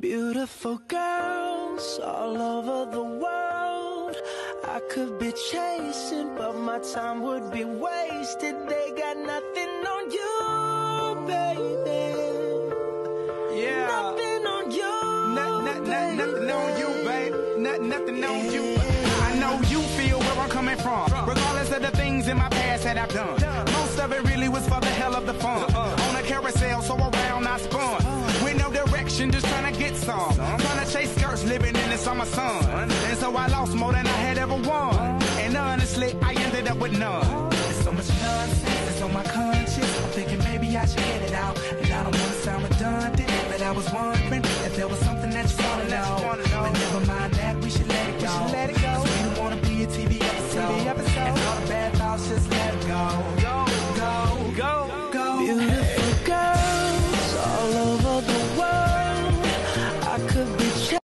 Beautiful girls all over the world. I could be chasing, but my time would be wasted. They got nothing on you, baby. Yeah. Nothing on you. Not, not, not, nothing on you, baby. babe. Not, nothing on you. I know you feel where I'm coming from. Regardless of the things in my past that I've done. Most of it really was for the hell of the fun. Uh-uh. On a carousel, so around I spun. Direction, just trying to get some. Trying to chase skirts, living in the summer sun. And so I lost more than I had ever won. And honestly, I ended up with none. There's so much nonsense that's on my conscience. I'm thinking maybe I should get it out. And I don't wanna sound redundant, but I was wondering if there was something that you wanna know. But never mind,